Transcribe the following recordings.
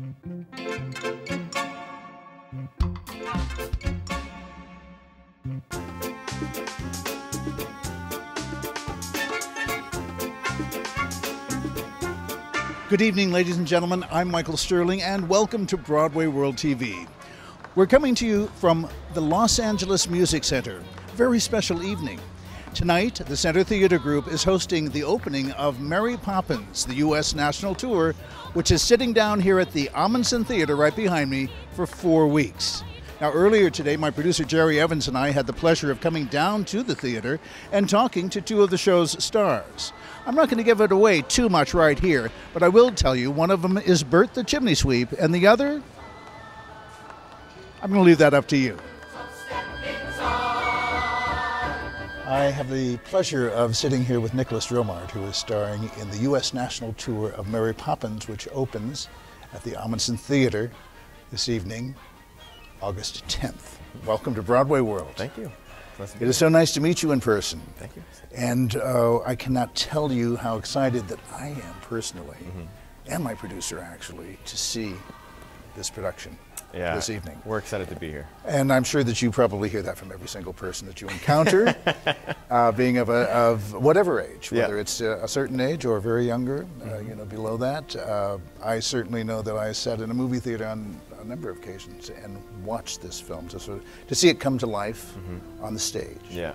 Good evening, ladies and gentlemen. I'm Michael Sterling, and welcome to Broadway World TV. We're coming to you from the Los Angeles Music Center. Very special evening. Tonight, the Center Theater Group is hosting the opening of Mary Poppins, the U.S. National Tour, which is sitting down here at the Ahmanson Theater right behind me for four weeks. Now, earlier today, my producer Jerry Evans and I had the pleasure of coming down to the theater and talking to two of the show's stars. I'm not going to give it away too much right here, but I will tell you one of them is Bert the Chimney Sweep, and the other, I'm going to leave that up to you. I have the pleasure of sitting here with Nicolas Dromard, who is starring in the U.S. National Tour of Mary Poppins, which opens at the Ahmanson Theater this evening, August 10th. Welcome to Broadway World. Thank you. It is so nice to meet you in person. Thank you. And uh, I cannot tell you how excited that I am personally, Mm-hmm. and my producer actually, to see this production Yeah. this evening. We're excited to be here. And I'm sure that you probably hear that from every single person that you encounter, uh, being of, a, of whatever age, Yeah. whether it's uh, a certain age or very younger, uh, you know, below that. Uh, I certainly know that I sat in a movie theater on a number of occasions and watched this film to sort of, to see it come to life on the stage. Yeah.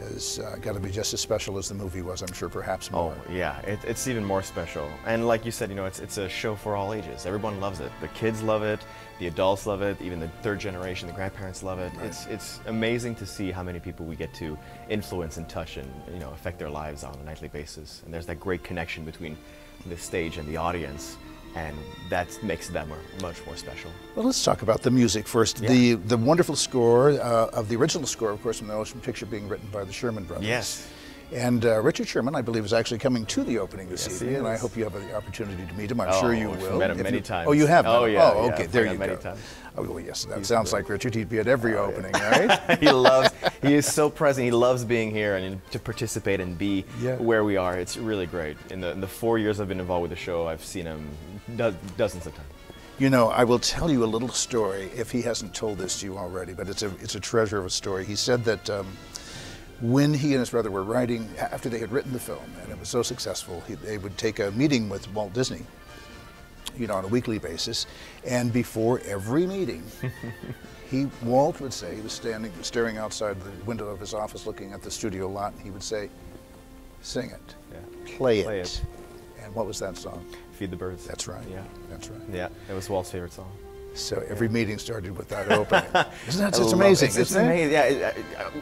Has uh, got to be just as special as the movie was, I'm sure, perhaps more. Oh, yeah. It, it's even more special. And like you said, you know, it's, it's a show for all ages. Everyone loves it. The kids love it. The adults love it. Even the third generation, the grandparents love it. It's, it's amazing to see how many people we get to influence and touch and, you know, affect their lives on a nightly basis. And there's that great connection between the stage and the audience. And that makes them much more special. Well, let's talk about the music first. Yeah. The the wonderful score uh, of the original score, of course, from the motion picture being written by the Sherman brothers. Yes. And uh, Richard Sherman, I believe, is actually coming to the opening this Yes, evening, and I hope you have the opportunity to meet him. I'm Oh, sure you I've will. met him If many you- times. Oh, you have? Oh, yeah, Oh, okay. I've there you many go. times. Oh, yes, that He's sounds great. like Richard. He'd be at every Oh, yeah. opening, right? he loves he is so present he loves being here and to participate and be Yeah. where we are it's really great in the, in the four years i've been involved with the show i've seen him do- dozens of times You know, I will tell you a little story if he hasn't told this to you already, but it's a it's a treasure of a story. He said that um, when he and his brother were writing, after they had written the film and it was so successful, he, they would take a meeting with Walt Disney, you know, on a weekly basis, and before every meeting, he Walt would say he was standing staring outside the window of his office looking at the studio lot, and he would say, "Sing it, Yeah. play, Play it. it. And what was that song? feed the birds That's right. yeah That's right. yeah it was walt's favorite song So every meeting started with that opening. Isn't that just amazing? It's, it's isn't it? amazing. Yeah,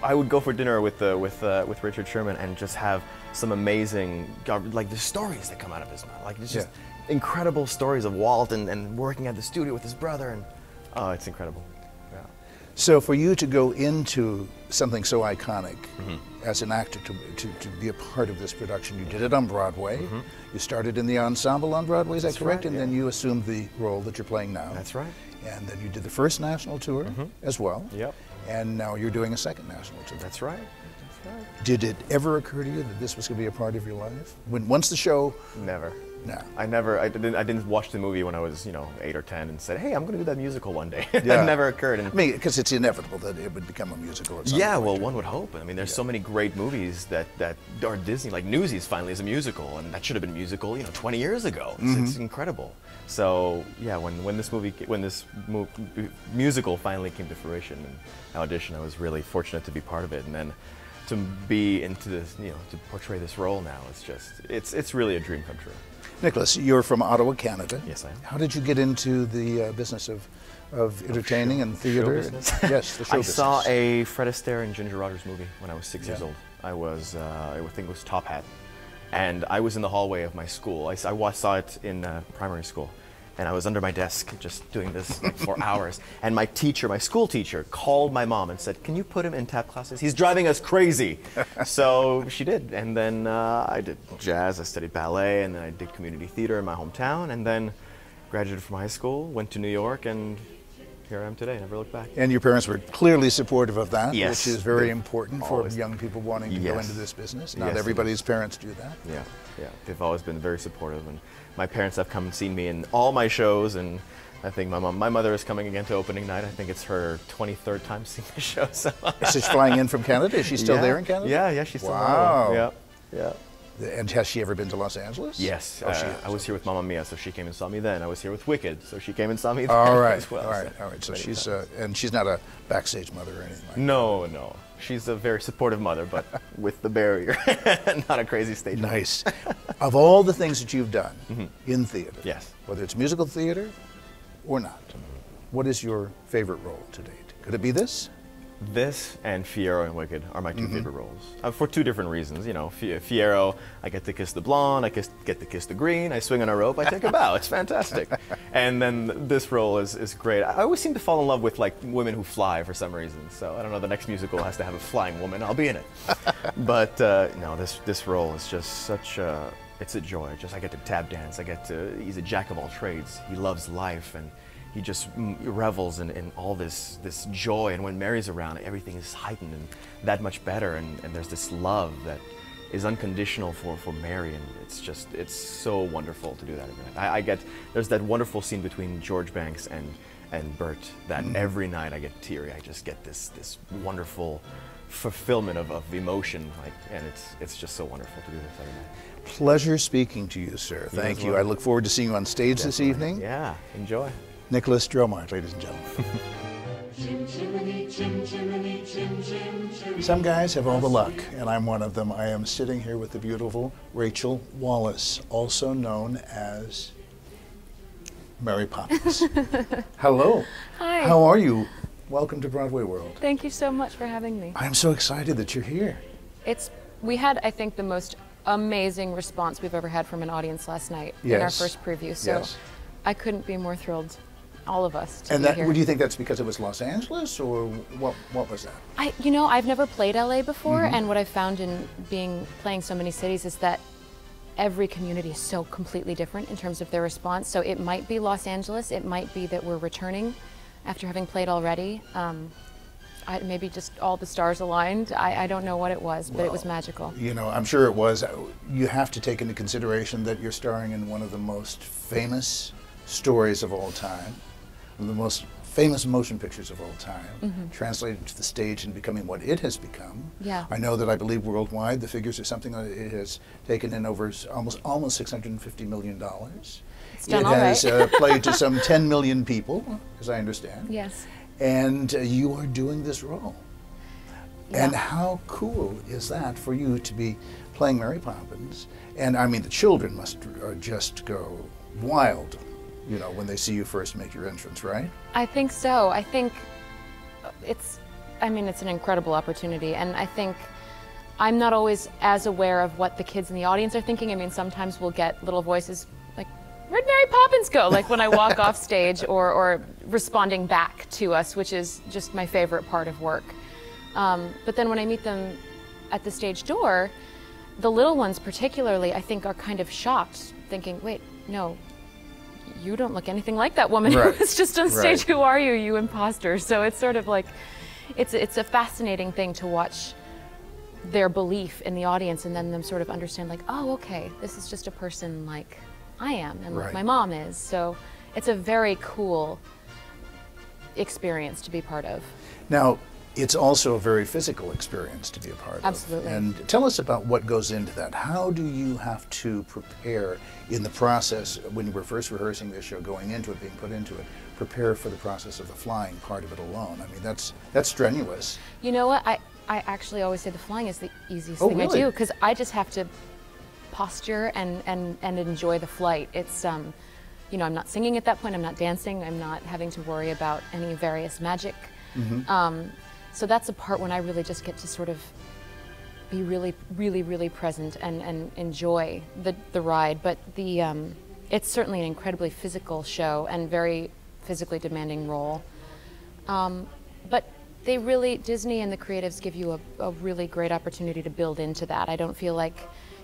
I, I would go for dinner with uh, with uh, with Richard Sherman and just have some amazing, like the stories that come out of his mouth. Like it's just incredible stories of Walt and, and working at the studio with his brother, and oh, it's incredible. Yeah. So for you to go into something so iconic Mm-hmm. as an actor to, to, to be a part of this production, you did it on Broadway. Mm-hmm. You started in the ensemble on Broadway, is that That's correct? right, and yeah. then you assumed the role that you're playing now. That's right. And then you did the first national tour as well. Yep. And now you're doing a second national tour. That's right. That's right. Did it ever occur to you that this was going to be a part of your life? When once the show, Never. No. I never, I didn't, I didn't watch the movie when I was, you know, eight or ten, and said, "Hey, I'm going to do that musical one day." Yeah. that never occurred. And I mean, because it's inevitable that it would become a musical at some yeah, well, one would hope. I mean, there's so many great movies that that are Disney, like Newsies, finally is a musical, and that should have been musical, you know, 20 years ago. It's, it's mm-hmm. incredible. So yeah, when when this movie, when this mu- musical finally came to fruition and I auditioned, I was really fortunate to be part of it, and then to be into this, you know, to portray this role now, it's just, it's it's really a dream come true. Nicolas, you're from Ottawa, Canada. Yes, I am. How did you get into the uh, business of, of entertaining and theater? Show business? yes, the show I business. saw a Fred Astaire and Ginger Rogers movie when I was six years old. I was, uh, I think it was Top Hat, and I was in the hallway of my school. I wa- saw it in uh, primary school, and I was under my desk just doing this like, for hours. And my teacher, my school teacher, called my mom and said, "Can you put him in tap classes? He's driving us crazy." so she did, and then uh, I did jazz. I studied ballet, and then I did community theater in my hometown, and then graduated from high school, went to New York, and here I am today. Never looked back. And your parents were clearly supportive of that, Yes, which is very they've important for always- young people wanting to go into this business. Not Yes, everybody's parents do that. Yeah, yeah. They've always been very supportive, and my parents have come and seen me in all my shows, and I think my mom, my mother is coming again to opening night. I think it's her 23rd time seeing the show. So. So she's flying in from Canada. Is she still Yeah. there in Canada? Yeah, yeah, she's still there. Wow. Yeah, yeah. And has she ever been to Los Angeles? Yes, Oh, uh, she I was here with Mamma Mia, so she came and saw me then. I was here with Wicked, so she came and saw me then All right, as well. all right, so all right. So she's uh, and she's not a backstage mother or anything like that. no, no. She's a very supportive mother, but with the barrier, not a crazy stage. mother. Nice. of all the things that you've done in theater. Yes. whether it's musical theater or not, what is your favorite role to date? Could it be this? This and Fiyero and Wicked are my 2 Mm-hmm. favorite roles uh, for two different reasons. You know, Fi- Fiyero, I get to kiss the blonde, I kiss, get to kiss the green, I swing on a rope, I take a bow. It's fantastic. And then this role is, is great. I always seem to fall in love with like women who fly for some reason. So I don't know. The next musical has to have a flying woman. I'll be in it. but uh, no, this this role is just such a it's a joy. Just I get to tap dance. I get to. He's a jack of all trades. He loves life and he just mm, revels in, in all this this joy. And when Mary's around, everything is heightened and that much better. And, and there's this love that is unconditional for, for Mary, and it's just it's so wonderful to do that. every night. I, I get there's that wonderful scene between George Banks and and Bert that every night I get teary. I just get this this wonderful fulfillment of, of emotion, like, and it's it's just so wonderful to do this every night. Pleasure speaking to you, sir. You Thank you. well. I look forward to seeing you on stage this evening. Yeah, enjoy. Nicolas Dromard, ladies and gentlemen. Some guys have all the luck, and I'm one of them. I am sitting here with the beautiful Rachel Wallace, also known as Mary Poppins. Hello. Hi. How are you? Welcome to Broadway World. Thank you so much for having me. I'm so excited that you're here. It's we had I think the most amazing response we've ever had from an audience last night in our first preview. So Yes. I couldn't be more thrilled, all of us, to And that, would you think that's because it was Los Angeles, or what? What was that? I, you know, I've never played LA before, Mm-hmm. and what I've found in being playing so many cities is that every community is so completely different in terms of their response. So it might be Los Angeles, it might be that we're returning after having played already. Um, I, maybe just all the stars aligned. I, I don't know what it was, but it was magical. You know, I'm sure it was. You have to take into consideration that you're starring in one of the most famous stories of all time, one of the most famous motion pictures of all time, translated to the stage and becoming what it has become. Yeah. I know that I believe worldwide the figures are something that it has taken in over almost almost 650 million dollars. It's done it all has right. uh, played to some 10 million people, as I understand. Yes. And uh, you are doing this role. Yeah. And how cool is that for you to be playing Mary Poppins? And I mean, the children must uh, just go wild, you know, when they see you first make your entrance, right? I think so. I think it's, I mean, it's an incredible opportunity. And I think I'm not always as aware of what the kids in the audience are thinking. I mean, sometimes we'll get little voices like, Where'd Mary Poppins go? Like when I walk off stage or, or responding back to us, which is just my favorite part of work. Um, but then when I meet them at the stage door, the little ones particularly, I think, are kind of shocked, thinking, wait, no, you don't look anything like that woman Right. who was just on stage. Right. Who are you, you imposter? So it's sort of like, it's it's a fascinating thing to watch their belief in the audience, and then them sort of understand, like, oh, okay, this is just a person like I am, and Right. like my mom is. So it's a very cool experience to be part of. Now, it's also a very physical experience to be a part Absolutely. of. Absolutely. And tell us about what goes into that. How do you have to prepare in the process when you were first rehearsing this show, going into it, being put into it, prepare for the process of the flying part of it alone? I mean, that's that's strenuous. You know what? I, I actually always say the flying is the easiest Oh, thing really? I do because I just have to posture and, and, and enjoy the flight. It's, um, you know, I'm not singing at that point, I'm not dancing, I'm not having to worry about any various magic. Mm-hmm. Um, so that's a part when I really just get to sort of be really, really, really present and, and enjoy the, the ride. But the, um, it's certainly an incredibly physical show and very physically demanding role. Um, but they really, Disney and the creatives give you a, a really great opportunity to build into that. I don't feel like,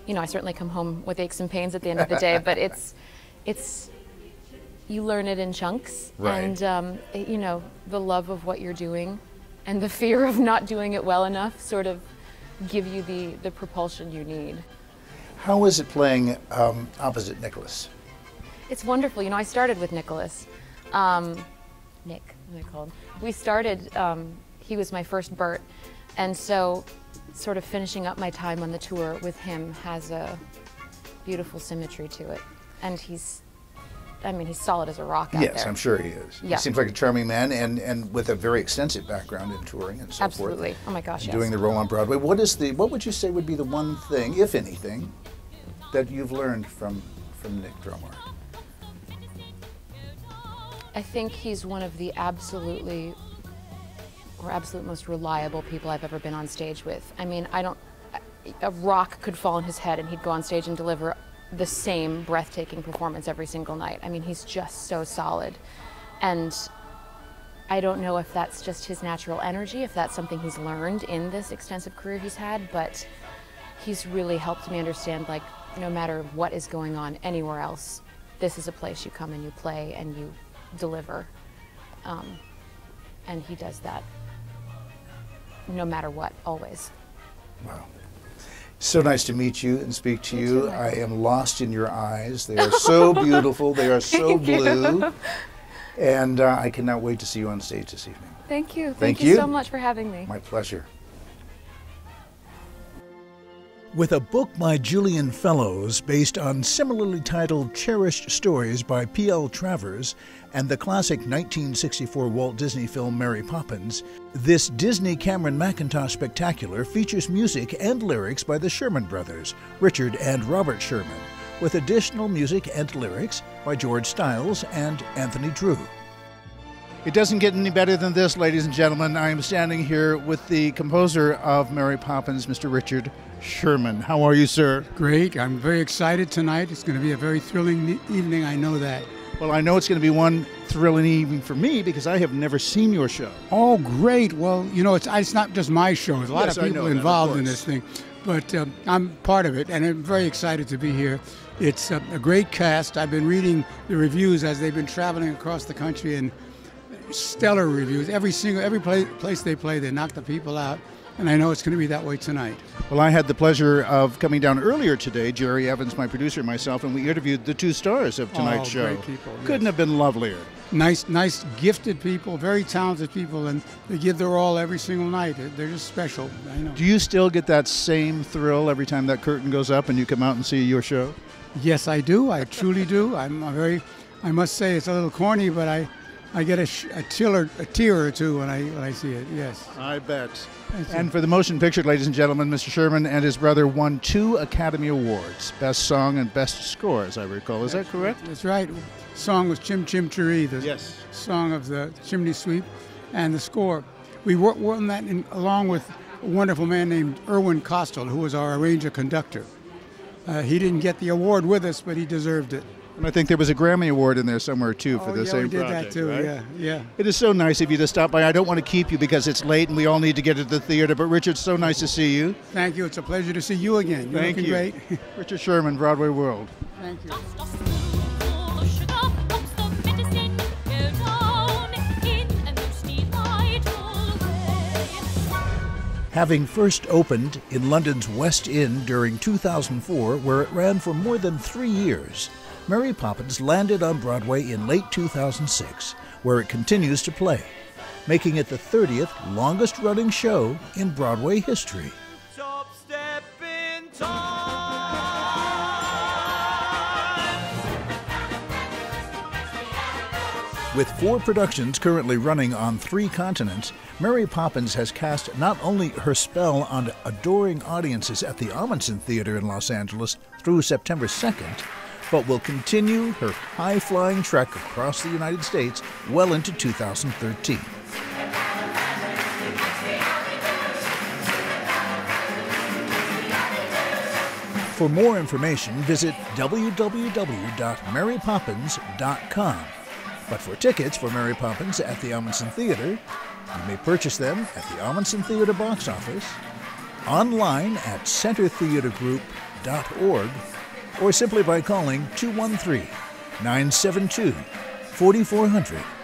you know, I certainly come home with aches and pains at the end of the day, but it's, it's, you learn it in chunks, Right. and um, it- you know the love of what you're doing, and the fear of not doing it well enough sort of give you the the propulsion you need. How is it playing um, opposite Nicolas? It's wonderful. You know, I started with Nicolas. Um, Nick, what I called? We started, um, he was my first Bert. And so, sort of finishing up my time on the tour with him has a beautiful symmetry to it. And he's, I mean, he's solid as a rock out Yes, there. I'm sure he is. Yeah. He seems like a charming man and, and with a very extensive background in touring and so forth. Absolutely. Oh my gosh, yes. Doing the role on Broadway. What is the what would you say would be the one thing, if anything, that you've learned from from Nick Dromard? I think he's one of the absolutely or absolute most reliable people I've ever been on stage with. I mean, I don't a rock could fall on his head and he'd go on stage and deliver the same breathtaking performance every single night. I mean, he's just so solid. And I don't know if that's just his natural energy, if that's something he's learned in this extensive career he's had, but he's really helped me understand like no matter what is going on anywhere else, this is a place you come and you play and you deliver. Um, and he does that no matter what, always. Wow. So nice to meet you and speak to You you. I am lost in your eyes. They are so beautiful. They are so Thank you. blue. And uh, I cannot wait to see you on stage this evening. Thank you. Thank, Thank you you. so much for having me. My pleasure. With a book by Julian Fellowes based on similarly titled Cherished Stories by P.L. Travers and the classic 1964 Walt Disney film Mary Poppins, this Disney Cameron Mackintosh spectacular features music and lyrics by the Sherman Brothers, Richard and Robert Sherman, with additional music and lyrics by George Stiles and Anthony Drewe. It doesn't get any better than this, ladies and gentlemen. I am standing here with the composer of Mary Poppins, Mr. Richard Sherman. How are you, sir? Great. I'm very excited tonight. It's going to be a very thrilling evening. I know that. Well, I know it's going to be one thrilling evening for me because I have never seen your show. Oh, great. Well, you know, it's, it's not just my show. There's a lot Yes, of people know that, of involved in this thing. But um, I'm part of it, and I'm very excited to be here. It's uh, a great cast. I've been reading the reviews as they've been traveling across the country, and stellar reviews. Every single, every pla- place they play, they knock the people out. And I know it's going to be that way tonight. Well, I had the pleasure of coming down earlier today, Jerry Evans, my producer, and myself, and we interviewed the two stars of tonight's Oh, show. great people, Couldn't yes. have been lovelier. Nice, nice, gifted people, very talented people, and they give their all every single night. They're- just special. I know. Do you still get that same thrill every time that curtain goes up and you come out and see your show? Yes, I do. I truly do. I'm a very, I must say it's a little corny, but I, I get a, sh- a, tear, a tear or two when I when I see it. Yes. I bet. And for the motion picture, ladies and gentlemen, Mr. Sherman and his brother won two Academy Awards Best Song and Best Score, as I recall. Is that correct? That's right. Song was Chim Chim Cheree, the Yes. song of the chimney sweep, and the score. We wor- won that in, along with a wonderful man named Irwin Kostal, who was our arranger conductor. Uh, he didn't get the award with us, but he deserved it. And I think there was a Grammy Award in there somewhere, too, for oh, the yeah, same we did project. that too. right? Yeah, yeah. It is so nice of you to stop by. I don't want to keep you because it's late and we all need to get to the theater, but Richard, so nice to see you. Thank you. It's a pleasure to see you again. You're Thank you. great. Richard Sherman, Broadway World. Thank you. Just a spoonful of sugar, lots of medicine, go down in a most delightful way. Having first opened in London's West End during 2004, where it ran for more than three years, Mary Poppins landed on Broadway in late 2006, where it continues to play, making it the 30th longest running show in Broadway history. top step in time. With four productions currently running on three continents, Mary Poppins has cast not only her spell on adoring audiences at the Ahmanson Theater in Los Angeles through September 2nd, but will continue her high flying trek across the United States well into 2013. For more information, visit www.marypoppins.com. But for tickets for Mary Poppins at the Ahmanson Theater, you may purchase them at the Ahmanson Theater box office, online at centertheatergroup.org, or simply by calling 213 972 4400